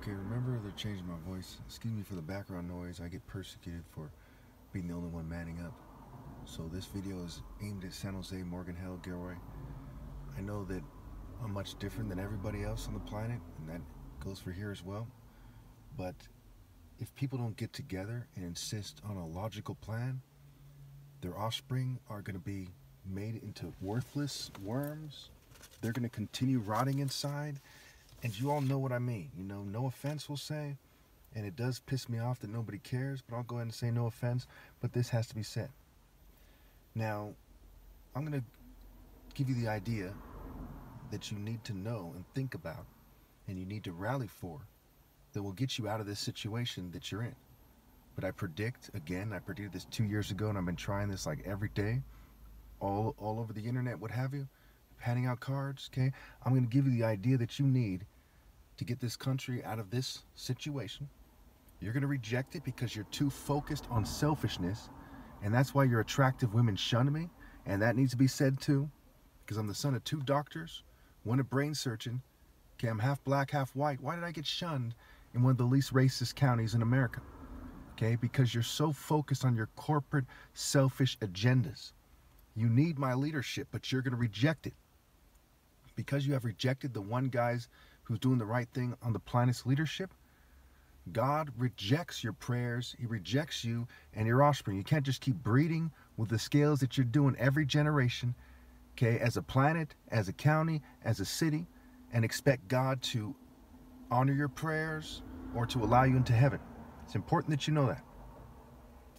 Okay, remember they're changing my voice. Excuse me for the background noise. I get persecuted for being the only one manning up. So this video is aimed at San Jose, Morgan Hill, Gilroy. I know that I'm much different than everybody else on the planet, and that goes for here as well. But if people don't get together and insist on a logical plan, their offspring are going to be made into worthless worms. They're going to continue rotting inside. And you all know what I mean. You know, no offense, we'll say. And it does piss me off that nobody cares, but I'll go ahead and say no offense. But this has to be said. Now, I'm going to give you the idea that you need to know and think about and you need to rally for that will get you out of this situation that you're in. But I predict, again, I predicted this two years ago and I've been trying this like every day, all, all over the internet, what have you, handing out cards, okay? I'm going to give you the idea that you need to get this country out of this situation. You're going to reject it because you're too focused on selfishness and that's why your attractive women shun me. And that needs to be said too, because I'm the son of two doctors, one a brain surgeon. Okay, I'm half black, half white. Why did I get shunned in one of the least racist counties in America? Okay, because you're so focused on your corporate, selfish agendas. You need my leadership, but you're going to reject it. Because you have rejected the one guy's who's doing the right thing on the planet's leadership, God rejects your prayers. He rejects you and your offspring. You can't just keep breeding with the scales that you're doing every generation, okay, as a planet, as a county, as a city, and expect God to honor your prayers or to allow you into heaven. It's important that you know that.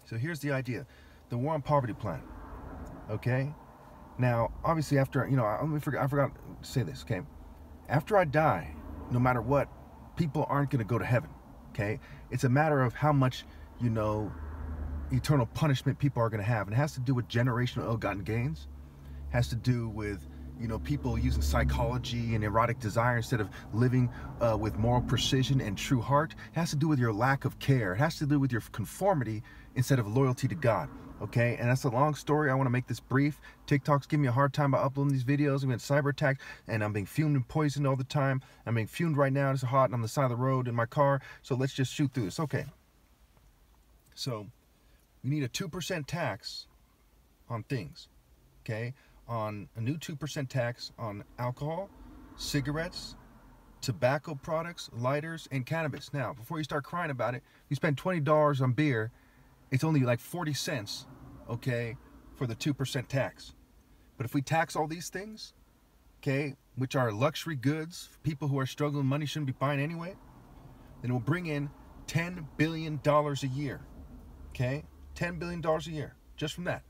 So here's the idea the war on poverty plan, okay? Now, obviously, after, you know, I, I forgot to say this, okay? After I die, no matter what, people aren't going to go to heaven okay? It's a matter of how much, you know, eternal punishment people are going to have. And it has to do with generational ill-gotten gains. It has to do with, you know, people using psychology and erotic desire instead of living uh, with moral precision and true heart. It has to do with your lack of care. It has to do with your conformity instead of loyalty to God okay? And that's a long story. I want to make this brief. TikTok's giving me a hard time about uploading these videos. I'm getting cyber attacked, and I'm being fumed and poisoned all the time. I'm being fumed right now. It's hot, and I'm on the side of the road in my car. So let's just shoot through this. Okay. So we need a 2% tax on things, okay? On a new 2% tax on alcohol, cigarettes, tobacco products, lighters, and cannabis. Now, before you start crying about it, you spend $20 on beer it's only like 40 cents, okay, for the 2% tax. But if we tax all these things, okay, which are luxury goods, people who are struggling money shouldn't be buying anyway, then we'll bring in $10 billion a year, okay? $10 billion a year, just from that.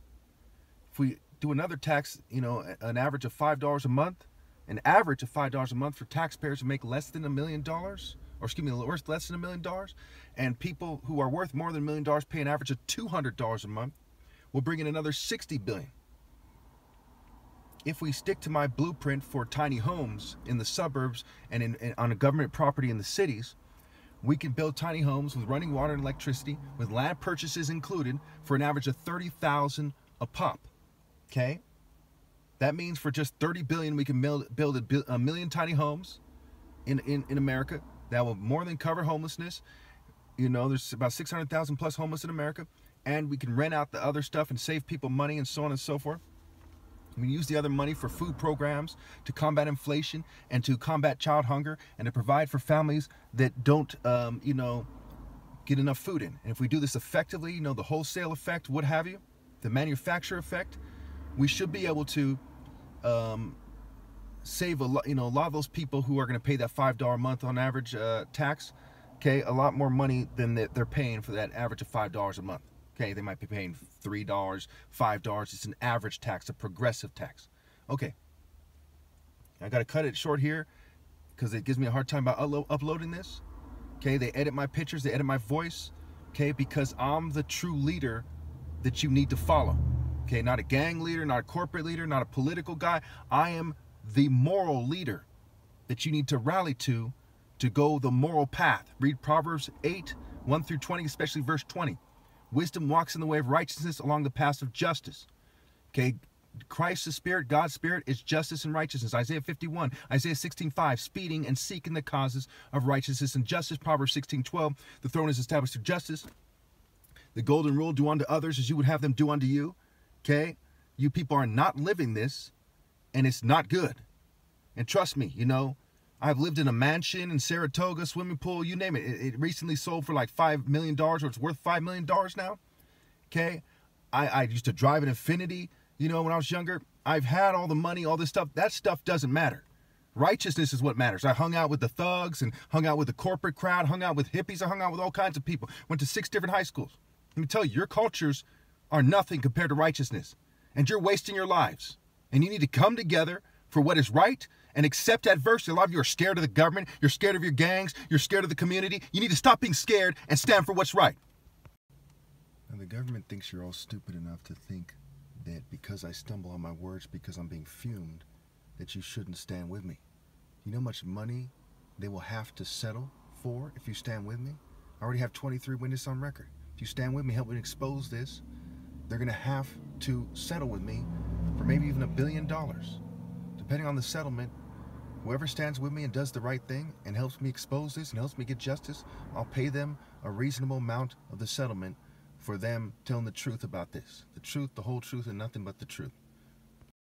If we do another tax, you know, an average of $5 a month, an average of $5 a month for taxpayers who make less than a million dollars, or excuse me, worth less than a million dollars, and people who are worth more than a million dollars pay an average of $200 a month, we'll bring in another 60 billion. If we stick to my blueprint for tiny homes in the suburbs and in, on a government property in the cities, we can build tiny homes with running water and electricity, with land purchases included, for an average of 30,000 a pop. Okay? That means for just 30 billion, we can build, build a, a million tiny homes in, in, in America that will more than cover homelessness. You know, there's about 600,000 plus homeless in America, and we can rent out the other stuff and save people money and so on and so forth. We use the other money for food programs to combat inflation and to combat child hunger and to provide for families that don't, um, you know, get enough food in. And if we do this effectively, you know, the wholesale effect, what have you, the manufacturer effect, we should be able to um, save a lot, you know, a lot of those people who are going to pay that $5 a month on average uh, tax, okay, a lot more money than they're paying for that average of $5 a month. Okay, they might be paying $3, $5. It's an average tax, a progressive tax. Okay. I got to cut it short here because it gives me a hard time about uploading this. Okay, they edit my pictures, they edit my voice. Okay, because I'm the true leader that you need to follow. Okay, not a gang leader, not a corporate leader, not a political guy. I am the moral leader that you need to rally to to go the moral path. Read Proverbs 8, 1 through 20, especially verse 20. Wisdom walks in the way of righteousness along the path of justice. Okay, Christ's spirit, God's spirit, is justice and righteousness. Isaiah 51, Isaiah 16:5, speeding and seeking the causes of righteousness and justice. Proverbs 16:12, the throne is established through justice. The golden rule, do unto others as you would have them do unto you. Okay? You people are not living this, and it's not good. And trust me, you know, I've lived in a mansion in Saratoga, swimming pool, you name it. It, it recently sold for like $5 million, or it's worth $5 million now. Okay? I, I used to drive an Infiniti, you know, when I was younger. I've had all the money, all this stuff. That stuff doesn't matter. Righteousness is what matters. I hung out with the thugs and hung out with the corporate crowd, hung out with hippies, I hung out with all kinds of people. Went to six different high schools. Let me tell you, your cultures are nothing compared to righteousness. And you're wasting your lives. And you need to come together for what is right and accept adversity. A lot of you are scared of the government. You're scared of your gangs. You're scared of the community. You need to stop being scared and stand for what's right. And the government thinks you're all stupid enough to think that because I stumble on my words because I'm being fumed, that you shouldn't stand with me. You know how much money they will have to settle for if you stand with me? I already have 23 witnesses on record. If you stand with me, help me expose this, they're going to have to settle with me for maybe even a billion dollars. Depending on the settlement, whoever stands with me and does the right thing and helps me expose this and helps me get justice, I'll pay them a reasonable amount of the settlement for them telling the truth about this. The truth, the whole truth, and nothing but the truth.